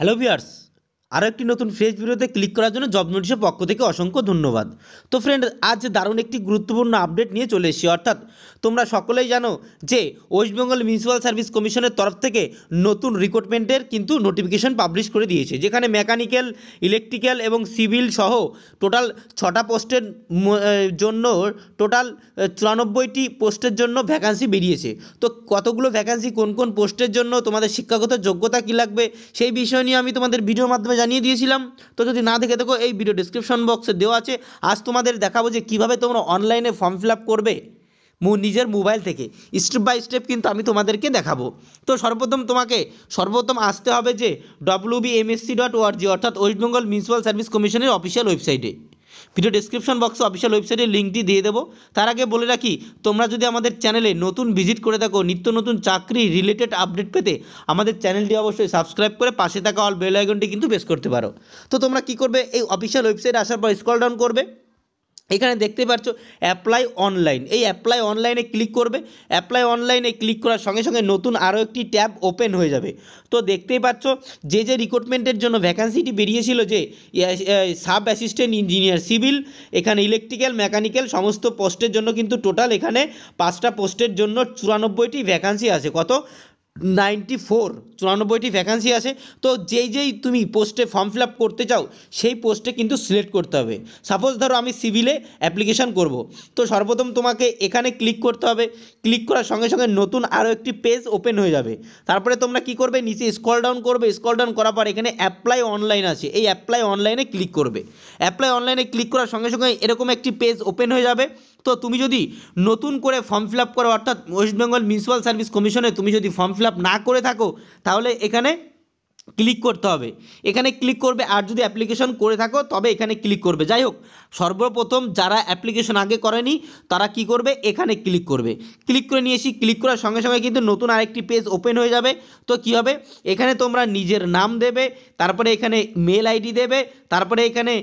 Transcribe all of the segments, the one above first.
Hello viewers আরও একটি নতুন ফ্রেশ ভিডিওতে ক্লিক করার জন্য জব নোটিশের পক্ষ থেকে অসংখ্য ধন্যবাদ। তো ফ্রেন্ড আজ দারুণ একটি গুরুত্বপূর্ণ আপডেট নিয়ে চলে এসেছি। অর্থাৎ তোমরা সকলেই জানো যে ওয়েস্ট বেঙ্গল মিউনিসিপ্যাল সার্ভিস কমিশনের তরফ থেকে নতুন রিক্রুটমেন্টের কিন্তু নোটিফিকেশন পাবলিশ করে দিয়েছে, যেখানে মেকানিক্যাল ইলেকট্রিক্যাল এবং সিভিল সহ টোটাল ছটা পোস্টের জন্য টোটাল চুরানব্বইটি পোস্টের জন্য ভ্যাকান্সি বেরিয়েছে। তো কতগুলো ভ্যাকান্সি কোন কোন পোস্টের জন্য, তোমাদের শিক্ষাগত যোগ্যতা কী লাগবে, সেই বিষয় নিয়ে আমি তোমাদের ভিডিওর মাধ্যমে জানিয়ে দিয়েছিলাম। তো যদি না দেখে দেখো এই ভিডিও ডিসক্রিপশন বক্সে দেওয়া আছে। আজ তোমাদের দেখাবো যে কীভাবে তোমরা অনলাইনে ফর্ম ফিল আপ করবে মো নিজের মোবাইল থেকে। স্টেপ বাই স্টেপ কিন্তু আমি তোমাদেরকে দেখাবো। তো সর্বপ্রথম তোমাকে, সর্বপ্রথম আসতে হবে যে ডব্লিউ বি ডট অর্থাৎ ওয়েস্ট বেঙ্গল মিউনিসিপ্যাল সার্ভিস কমিশনের অফিসিয়াল ওয়েবসাইটে ভিডিও ডিসক্রিপশন বক্সে অফিসিয়াল ওয়েবসাইটের লিঙ্কটি দিয়ে দেবো। তার আগে বলে রাখি, তোমরা যদি আমাদের চ্যানেলে নতুন ভিজিট করে থাকো, নিত্য নতুন চাকরি রিলেটেড আপডেট পেতে, আমাদের চ্যানেলটি অবশ্যই সাবস্ক্রাইব করে পাশে থাকা অল বেল আইকনটি কিন্তু প্রেস করতে পারো। তো তোমরা কি করবে? এই অফিসিয়াল ওয়েবসাইট আসার পর স্ক্রল ডাউন করবে। এখানে দেখতে পাচ্ছ অ্যাপ্লাই অনলাইন এই অ্যাপ্লাই অনলাইনে ক্লিক করবে। অ্যাপ্লাই অনলাইনে ক্লিক করার সঙ্গে সঙ্গে নতুন আরও একটি ট্যাব ওপেন হয়ে যাবে। তো দেখতেই পাচ্ছ যে যে রিক্রুটমেন্টের জন্য ভ্যাকান্সিটি বেরিয়েছিল যে সাব অ্যাসিস্ট্যান্ট ইঞ্জিনিয়ার সিভিল এখানে ইলেকট্রিক্যাল মেকানিক্যাল সমস্ত পোস্টের জন্য কিন্তু টোটাল এখানে পাঁচটা পোস্টের জন্য চুরানব্বইটি ভ্যাকান্সি আছে। কত? নাইনটি ফোর, চুরানব্বইটি ভ্যাকান্সি আছে। তো যেই যেই তুমি পোস্টে ফর্ম ফিল আপ করতে চাও, সেই পোস্টে কিন্তু সিলেক্ট করতে হবে। সাপোজ ধরো আমি সিভিলে অ্যাপ্লিকেশান করব। তো সর্বপ্রথম তোমাকে এখানে ক্লিক করতে হবে। ক্লিক করার সঙ্গে সঙ্গে নতুন আরও একটি পেজ ওপেন হয়ে যাবে। তারপরে তোমরা কি করবে? নিচে স্কল ডাউন করবে। স্কল ডাউন করার পর এখানে অ্যাপ্লাই অনলাইন আছে। এই অ্যাপ্লাই অনলাইনে ক্লিক করবে। অ্যাপ্লাই অনলাইনে ক্লিক করার সঙ্গে সঙ্গে এরকম একটি পেজ ওপেন হয়ে যাবে। তো তুমি যদি নতুন করে ফর্ম ফিল আপ করো, অর্থাৎ ওয়েস্ট বেঙ্গল মিউনিসিপ্যাল সার্ভিস কমিশনে তুমি যদি ফর্ম ফিল আপ না করে থাকো, তাহলে এখানে ক্লিক করতে হবে। এখানে ক্লিক করবে আর যদি অ্যাপ্লিকেশন করে থাকো, তবে এখানে ক্লিক করবে। যাই হোক সর্বপ্রথম যারা অ্যাপ্লিকেশন আগে করেনি, তারা কি করবে? এখানে ক্লিক করবে। ক্লিক করে নিয়ে এসি ক্লিক করার সঙ্গে সঙ্গে কিন্তু নতুন আরেকটি পেজ ওপেন হয়ে যাবে। তো কি হবে? এখানে তোমরা নিজের নাম দেবে, তারপরে এখানে মেল আইডি দেবে, তারপরে এখানে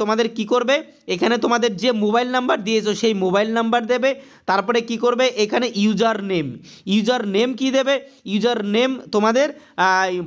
তোমাদের কি করবে? এখানে তোমাদের যে মোবাইল নাম্বার দিয়েছ, সেই মোবাইল নাম্বার দেবে। তারপরে কি করবে? এখানে ইউজার নেম ইউজার নেম কি দেবে? ইউজার নেম তোমাদের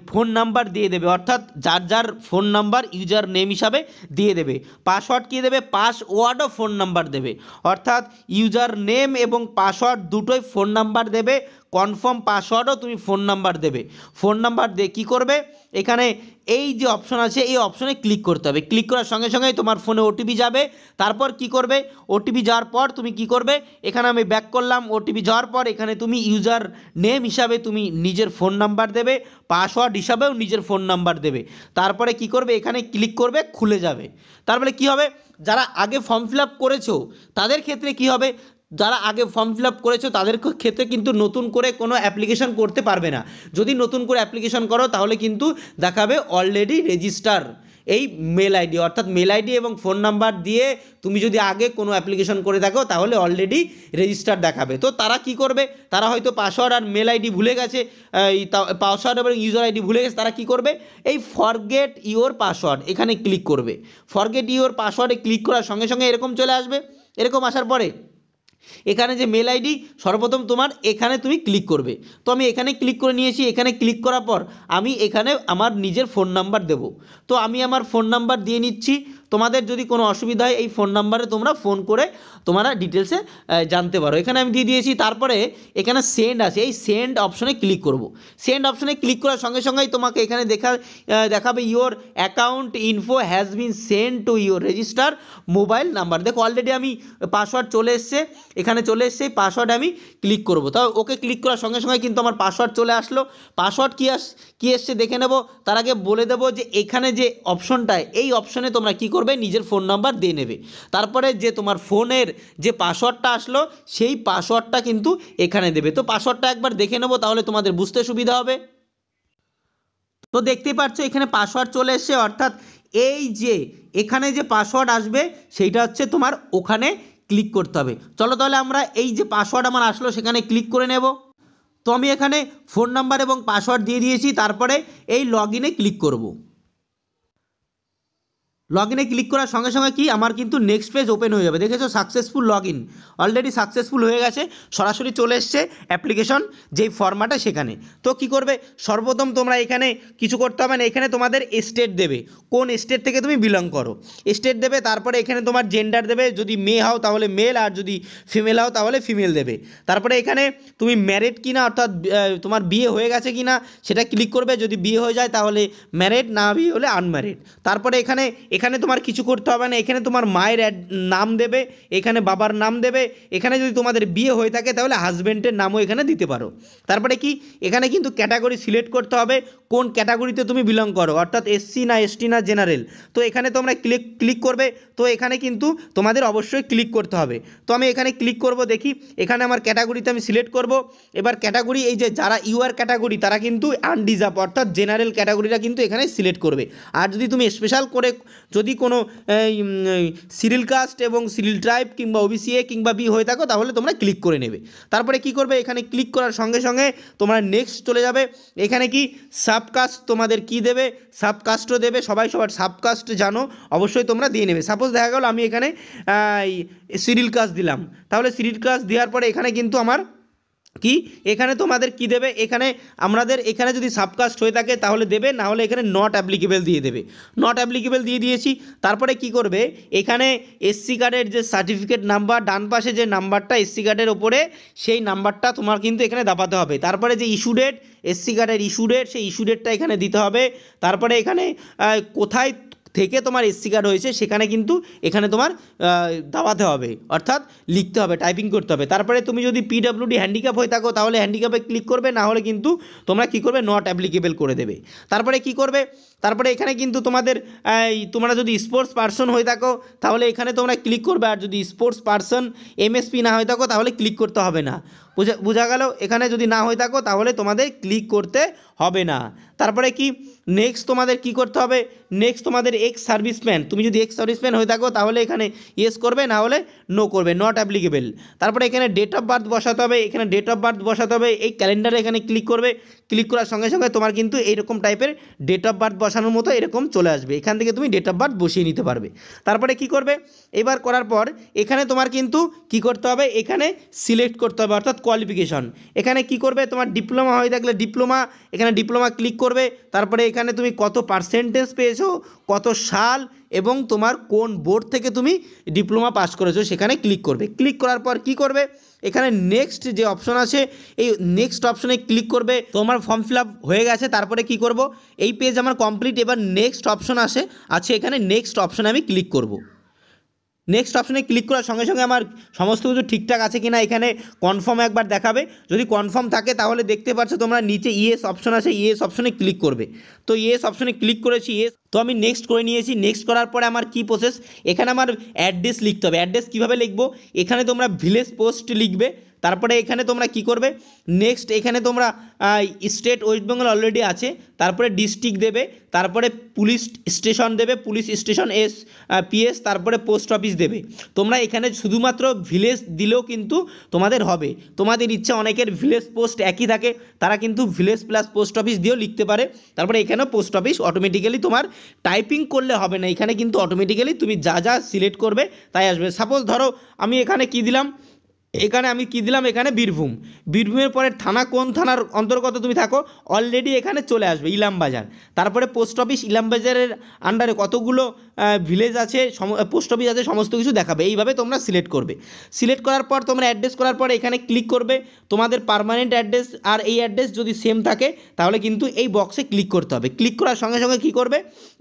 ফোন নাম্বার দিয়ে দেবে। অর্থাৎ যার যার ফোন নাম্বার ইউজার নেম হিসাবে দিয়ে দেবে। পাসওয়ার্ড কী দেবে? পাসওয়ার্ডও ফোন নাম্বার দেবে। অর্থাৎ ইউজার নেম এবং পাসওয়ার্ড দুটোই ফোন নাম্বার দেবে। কনফার্ম পাসওয়ার্ডও তুমি ফোন নাম্বার দেবে। ফোন নাম্বার দিয়ে কী করবে? এখানে এই যে অপশন আছে, এই অপশনে ক্লিক করতে হবে। ক্লিক করার সঙ্গে সঙ্গেই তোমার ফোনে ওটিপি যাবে। তারপর কি করবে? ওটিপি যাওয়ার পর তুমি কি করবে? এখানে আমি ব্যাক করলাম। ওটিপি যাওয়ার পর এখানে তুমি ইউজার নেম হিসাবে তুমি নিজের ফোন নাম্বার দেবে। পাসওয়ার্ড হিসাবেও নিজের ফোন নাম্বার দেবে। তারপরে কি করবে? এখানে ক্লিক করবে, খুলে যাবে। তারপরে কি হবে? যারা আগে ফর্ম ফিল আপ করেছ, তাদের ক্ষেত্রে কি হবে? যারা আগে ফর্ম ফিল আপ করেছ তাদের ক্ষেত্রে কিন্তু নতুন করে কোনো অ্যাপ্লিকেশন করতে পারবে না। যদি নতুন করে অ্যাপ্লিকেশন করো, তাহলে কিন্তু দেখাবে অলরেডি রেজিস্টার এই মেল আইডি অর্থাৎ মেল আইডি এবং ফোন নাম্বার দিয়ে তুমি যদি আগে কোনো অ্যাপ্লিকেশন করে থাকো, তাহলে অলরেডি রেজিস্টার দেখাবে। তো তারা কি করবে? তারা হয়তো পাসওয়ার্ড আর মেল আইডি ভুলে গেছে এই পাসওয়ার্ড এবং ইউজার আইডি ভুলে গেছে, তারা কি করবে? এই ফরগেট ইওর পাসওয়ার্ড এখানে ক্লিক করবে। ফরগেট ইওর পাসওয়ার্ডে ক্লিক করার সঙ্গে সঙ্গে এরকম চলে আসবে। এরকম আসার পরে এখানে যে মেল আইডি সর্বপ্রথম তোমার এখানে তুমি ক্লিক করবে। তো আমি এখানে ক্লিক করে নিয়েছি, এখানে ক্লিক করার পর আমি এখানে আমার নিজের ফোন নাম্বার দেব। তো আমি আমার ফোন নাম্বার দিয়ে নিচ্ছি তোমাদের যদি কোনো অসুবিধা হয়, এই ফোন নাম্বারে তোমরা ফোন করে তোমরা ডিটেলসে জানতে পারো। এখানে আমি দিয়ে দিয়েছি, তারপরে এখানে সেন্ড আছে। এই সেন্ড অপশনে ক্লিক করব। সেন্ড অপশনে ক্লিক করার সঙ্গে সঙ্গেই তোমাকে এখানে দেখা দেখাবে your account info has been send to your register mobile number দেখো অলরেডি আমি পাসওয়ার্ড চলে এসছে, এখানে চলে এসছে পাসওয়ার্ড আমি ক্লিক করব। তাও ওকে ক্লিক করার সঙ্গে সঙ্গে কিন্তু আমার পাসওয়ার্ড চলে আসলো। পাসওয়ার্ড কী আস, কী এসছে দেখে নেব। তার আগে বলে দেবো যে এখানে যে অপশনটায় এই অপশনে তোমরা কি করবে, নিজের ফোন নাম্বার দিয়ে নেবে। তারপরে যে তোমার ফোনের যে পাসওয়ার্ডটা আসলো, সেই পাসওয়ার্ডটা কিন্তু এখানে দেবে। তো পাসওয়ার্ডটা একবার দেখে নেব, তাহলে তোমাদের বুঝতে সুবিধা হবে। তো দেখতেই পাচ্ছ এখানে পাসওয়ার্ড চলে এসছে, অর্থাৎ এই যে এখানে যে পাসওয়ার্ড আসবে, সেইটা হচ্ছে তোমার ওখানে ক্লিক করতে হবে। চলো তাহলে আমরা এই যে পাসওয়ার্ড আমার আসলো, সেখানে ক্লিক করে নেব। তো আমি এখানে ফোন নাম্বার এবং পাসওয়ার্ড দিয়ে দিয়েছি, তারপরে এই লগ ক্লিক করব। লগ ইনে ক্লিক করার সঙ্গে সঙ্গে কি? আমার কিন্তু নেক্সট পেজ ওপেন হয়ে যাবে। দেখেছ? Successful log in already successful হয়ে গেছে। সরাসরি চলে এসছে অ্যাপ্লিকেশন যেই ফর্মাটে সেখানে। তো কি করবে? সর্বপ্রথম তোমরা এখানে কিছু করতে হবে না। এখানে তোমাদের স্টেট দেবে। কোন স্টেট থেকে তুমি বিলং করো। স্টেট দেবে, তারপরে এখানে তোমার জেন্ডার দেবে। যদি মেয়ে হও, তাহলে মেল আর যদি ফিমেল হও, তাহলে ফিমেল দেবে। তারপরে এখানে তুমি ম্যারিড কিনা, অর্থাৎ তোমার বিয়ে হয়ে গেছে কিনা, সেটা ক্লিক করবে। যদি বিয়ে হয়ে যায়, তাহলে ম্যারিড না বিয়ে হলে আনম্যারিড তারপরে এখানে এখানে তোমার কিছু করতে হবে না, এখানে তোমার মায়ের নাম দেবে, এখানে বাবার নাম দেবে, এখানে যদি তোমাদের বিয়ে হয়ে থাকে তাহলে হাজব্যান্ডের নামও এখানে দিতে পারো। তারপরে কি? এখানে কিন্তু ক্যাটাগরি সিলেক্ট করতে হবে, কোন ক্যাটাগরিতে তুমি বিলং করো, অর্থাৎ এসসি না এসটি না জেনারেল তো এখানে তোমরা ক্লিক ক্লিক করবে, তো এখানে কিন্তু তোমাদের অবশ্যই ক্লিক করতে হবে। তো আমি এখানে ক্লিক করব, দেখি, এখানে আমার ক্যাটাগরিতে আমি সিলেক্ট করব। এবার ক্যাটাগরি এই যে যারা ইউআর ক্যাটাগরি তারা কিন্তু আনডিজার্ভ অর্থাৎ জেনারেল ক্যাটাগরিটা কিন্তু এখানে সিলেক্ট করবে। আর যদি তুমি স্পেশাল করে যদি কোনো সিরিল কাস্ট এবং সিরিল ট্রাইব কিংবা ওবিসিএ কিংবা বি হয়ে থাকো, তাহলে তোমরা ক্লিক করে নেবে। তারপরে কি করবে? এখানে ক্লিক করার সঙ্গে সঙ্গে তোমরা নেক্সট চলে যাবে। এখানে কি সাবকাস্ট তোমাদের কি দেবে? সাবকাস্টও দেবে। সবাই সবার সাবকাস্ট জানো, অবশ্যই তোমরা দিয়ে নেবে। সাপোজ দেখা গেল আমি এখানে সিরিল কাস্ট দিলাম। তাহলে সিরিল কাস্ট দেওয়ার পরে এখানে কিন্তু আমার কি? এখানে তোমাদের কি দেবে? এখানে আমাদের এখানে যদি সাবকাস্ট হয়ে থাকে তাহলে দেবে, না হলে এখানে নট অ্যাপ্লিকেবল দিয়ে দেবে। নট অ্যাপ্লিকেবল দিয়ে দিয়েছি, তারপরে কি করবে? এখানে এসসি কার্ডের যে সার্টিফিকেট নাম্বার ডান পাশে যে নাম্বারটা এসসি কার্ডের ওপরে, সেই নাম্বারটা তোমার কিন্তু এখানে দাপাতে হবে। তারপরে যে ইস্যু ডেট এসসি কার্ডের ইস্যু ডেট সেই ইস্যু ডেটটা এখানে দিতে হবে। তারপরে এখানে কোথায় থেকে তোমার এসসি কার্ড হয়েছে, সেখানে কিন্তু এখানে তোমার দাওয়াতে হবে। অর্থাৎ লিখতে হবে টাইপিং করতে হবে। তারপরে তুমি যদি পিডব্লিউডি হ্যান্ডিক্যাপ হয়ে থাকো, তাহলে হ্যান্ডিক্যাপে ক্লিক করবে, না হলে কিন্তু তোমরা কি করবে নট অ্যাপ্লিকেবল করে দেবে। তারপরে কি করবে? তারপরে এখানে কিন্তু তোমাদের তোমরা যদি স্পোর্টস পার্সন হয়ে থাকো, তাহলে এখানে তোমরা ক্লিক করবে। আর যদি স্পোর্টস পার্সন এমএসপি না হয়ে থাকো, তাহলে ক্লিক করতে হবে না। বোঝা বোঝা গেল, এখানে যদি না হয়ে থাকো, তাহলে তোমাদের ক্লিক করতে হবে না। তারপরে কি? নেক্সট তোমাদের কি করতে হবে? নেক্সট তোমাদের এক্স সার্ভিসম্যান তুমি যদি এক্স সার্ভিসম্যান হয়ে থাকো, তাহলে এখানে ইয়েস করবে, না হলে নো করবে নট অ্যাপ্লিকেবেল তারপরে এখানে ডেট অফ বার্থ বসাতে হবে, এখানে ডেট অফ বার্থ বসাতে হবে, এই ক্যালেন্ডারে এখানে ক্লিক করবে ক্লিক করার সঙ্গে সঙ্গে তোমার কিন্তু এইরকম টাইপের ডেট অফ বার্থ বসানোর মতো এরকম চলে আসবে। এখান থেকে তুমি ডেট অফ বার্থ বসিয়ে নিতে পারবে। তারপরে কি করবে? এবার করার পর এখানে তোমার কিন্তু কি করতে হবে? এখানে সিলেক্ট করতে হবে, অর্থাৎ কোয়ালিফিকেশন এখানে কি করবে? তোমার ডিপ্লোমা হয়ে থাকলে ডিপ্লোমা এখানে ডিপ্লোমা ক্লিক করবে। তারপরে এখানে তুমি কত পার্সেন্টেজ পেয়েছ, কত সাল এবং তোমার কোন বোর্ড থেকে তুমি ডিপ্লোমা পাস করেছ সেখানে ক্লিক করবে। ক্লিক করার পর কি করবে? এখানে নেক্সট যে অপশন আছে, এই নেক্সট অপশনে ক্লিক করবে। তোমার ফর্ম ফিল হয়ে গেছে, তারপরে কি করব? এই পেজ আমার কমপ্লিট এবার নেক্সট অপশন আসে, আছে এখানে নেক্সট অপশনে আমি ক্লিক করব। নেক্সট অপশনে ক্লিক করার সঙ্গে সঙ্গে আমার সমস্ত কিছু ঠিকঠাক আছে কিনা এখানে কনফার্ম একবার দেখাবে। যদি কনফার্ম থাকে তাহলে দেখতে পাচ্ছ তোমরা নিচে ইয়েস অপশন আছে ইয়েস অপশনে ক্লিক করবে। তো ইয়েস অপশনে ক্লিক করেছি ইয়েস তো আমি নেক্সট করে নিয়েছি। নেক্সট করার পরে আমার কি প্রসেস এখানে আমার অ্যাড্রেস লিখতে হবে। অ্যাড্রেস কীভাবে লিখব? এখানে তোমরা ভিলেজ পোস্ট লিখবে। তারপরে এখানে তোমরা কি করবে? নেক্সট এখানে তোমরা স্টেট ওয়েস্ট বেঙ্গল অলরেডি আছে। তারপরে ডিস্ট্রিক্ট দেবে। তারপরে পুলিশ স্টেশন দেবে। পুলিশ স্টেশন এস পিএস তারপরে পোস্ট অফিস দেবে। তোমরা এখানে শুধুমাত্র ভিলেজ দিলেও কিন্তু তোমাদের হবে। তোমাদের ইচ্ছা অনেকের ভিলেজ পোস্ট একই থাকে। তারা কিন্তু ভিলেজ প্লাস পোস্ট অফিস দিয়েও লিখতে পারে। তারপরে এখানেও পোস্ট অফিস অটোমেটিক্যালি তোমার টাইপিং করলে হবে না। এখানে কিন্তু অটোমেটিক্যালি তুমি যা যা সিলেক্ট করবে তাই আসবে। সাপোজ ধরো আমি এখানে কি দিলাম? এখানে আমি কি দিলাম? এখানে বীরভূম। বীরভূমের পরে থানা কোন থানার অন্তর্গত তুমি থাকো? অলরেডি এখানে চলে আসবে, ইলামবাজার। তারপরে পোস্ট অফিস ইলামবাজারের আন্ডারে কতগুলো ভিলেজ আছে পোস্ট অফিস আছে, সমস্ত কিছু দেখাবে। এইভাবে তোমরা সিলেক্ট করবে। সিলেক্ট করার পর, তোমরা অ্যাড্রেস করার পর এখানে ক্লিক করবে। তোমাদের পারমানেন্ট অ্যাড্রেস আর এই অ্যাড্রেস যদি সেম থাকে, তাহলে কিন্তু এই বক্সে ক্লিক করতে হবে। ক্লিক করার সঙ্গে সঙ্গে কি করবে?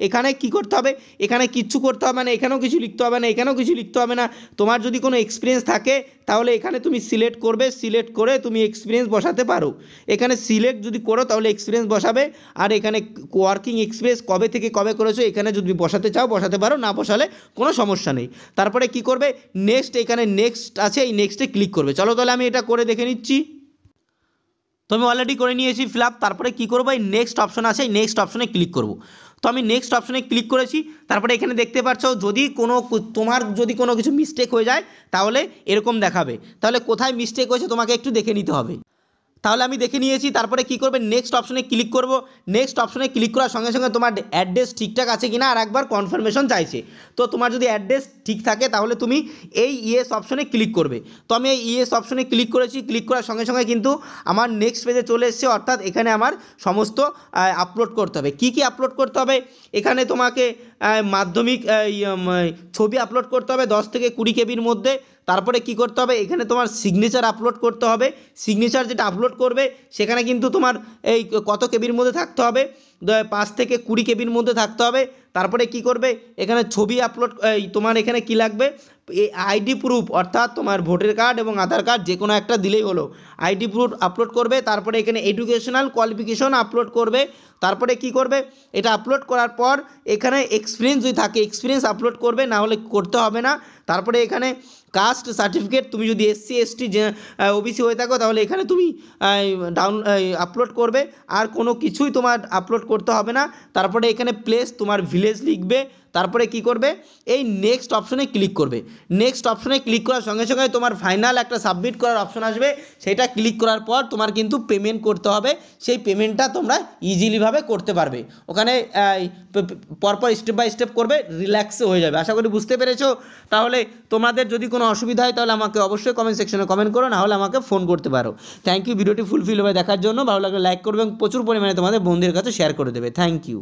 এখানে কি করতে হবে? এখানে কিচ্ছু করতে হবে না, এখানেও কিছু লিখতে হবে না, এখানেও কিছু লিখতে হবে না। তোমার যদি কোনো এক্সপিরিয়েন্স থাকে, তাহলে এখানে তুমি সিলেক্ট করবে, সিলেক্ট করে তুমি এক্সপিরিয়েন্স বসাতে পারো। এখানে সিলেক্ট যদি করো, তাহলে এক্সপিরিয়েন্স বসাবে। আর এখানে ওয়ার্কিং এক্সপিরিয়েন্স কবে থেকে কবে করেছ, এখানে যদি বসাতে চাও, বসাতে পারো। না বসালে কোনো সমস্যা নেই। তারপরে কি করবে? নেক্সট এখানে নেক্সট আছে, এই নেক্সটে ক্লিক করবে। চলো তাহলে আমি এটা করে দেখে নিচ্ছি। তো আমি অলরেডি করে নিয়েছি ফিল তারপরে কী করব? এই নেক্সট অপশন আছে, এই নেক্সট অপশনে ক্লিক করব। তো আমি নেক্সট অপশনে ক্লিক করেছি, তারপরে এখানে দেখতে পাচ্ছ যদি কোনো তোমার যদি কোনো কিছু মিস্টেক হয়ে যায়, তাহলে এরকম দেখাবে। তাহলে কোথায় মিস্টেক হয়েছে তোমাকে একটু দেখে নিতে হবে। তাহলে আমি দেখে নিয়েছি তারপরে কি করবে? নেক্সট অপশনে ক্লিক করব। নেক্সট অপশনে ক্লিক করার সঙ্গে সঙ্গে তোমার অ্যাড্রেস ঠিকঠাক আছে কিনা আর একবার কনফার্মেশন চাইছে। তো তোমার যদি অ্যাড্রেস ঠিক থাকে তাহলে তুমি এই ইএস অপশনে ক্লিক করবে। তো আমি এই ইএস অপশনে ক্লিক করেছি ক্লিক করার সঙ্গে সঙ্গে কিন্তু আমার নেক্সট পেজে চলে এসেছে অর্থাৎ এখানে আমার সমস্ত আপলোড করতে হবে। কি কি আপলোড করতে হবে? এখানে তোমাকে মাধ্যমিক ইয়ে, ছবি আপলোড করতে হবে দশ থেকে কুড়ি কেবির মধ্যে। তারপরে কি করতে হবে? এখানে তোমার সিগনেচার আপলোড করতে হবে। সিগনেচার যেটা আপলোড করবে, সেখানে কিন্তু তোমার এই কত কেবির মধ্যে থাকতে হবে? পাঁচ থেকে কুড়ি কেবির মধ্যে থাকতে হবে। তারপরে কি করবে? এখানে ছবি আপলোড তোমার এখানে কি লাগবে? আইডি প্রুফ অর্থাৎ তোমার ভোটার কার্ড এবং আধার কার্ড যে কোনো একটা দিলেই হলো। আইডি প্রুফ আপলোড করবে, তারপরে এখানে এডুকেশনাল কোয়ালিফিকেশন আপলোড করবে, তারপরে কি করবে? এটা আপলোড করার পর এখানে এক্সপিরিয়েন্স যদি থাকে এক্সপিরিয়েন্স আপলোড করবে, না হলে করতে হবে না। তারপরে এখানে কাস্ট সার্টিফিকেট তুমি যদি এসসি এসটি ওবিসি হয়ে থাকো, তাহলে এখানে তুমি ডাউন আপলোড করবে। আর কোনো কিছুই তোমার আপলোড করতে হবে না। তারপরে এখানে প্লেস তোমার ভিলেজ লিখবে তারপরে কি করবে? এই নেক্সট অপশনে ক্লিক করবে। নেক্সট অপশনে ক্লিক করার সঙ্গে সঙ্গে তোমার ফাইনাল একটা সাবমিট করার অপশন আসবে। সেটা ক্লিক করার পর তোমার কিন্তু পেমেন্ট করতে হবে। সেই পেমেন্টটা তোমরা ইজিলিভাবে করতে পারবে। ওখানে পরপর স্টেপ বাই স্টেপ করবে রিল্যাক্সে হয়ে যাবে। আশা করি বুঝতে পেরেছ? তাহলে তোমাদের যদি কোনো অসুবিধা হয়, তাহলে আমাকে অবশ্যই কমেন্ট সেকশনে কমেন্ট করো, নাহলে আমাকে ফোন করতে পারো। থ্যাংক ইউ ভিডিওটি ফুলফিল হবে দেখার জন্য। ভালো লাগলে লাইক করবে এবং প্রচুর পরিমাণে তোমাদের বন্ধুদের কাছে শেয়ার করে দেবে। Thank you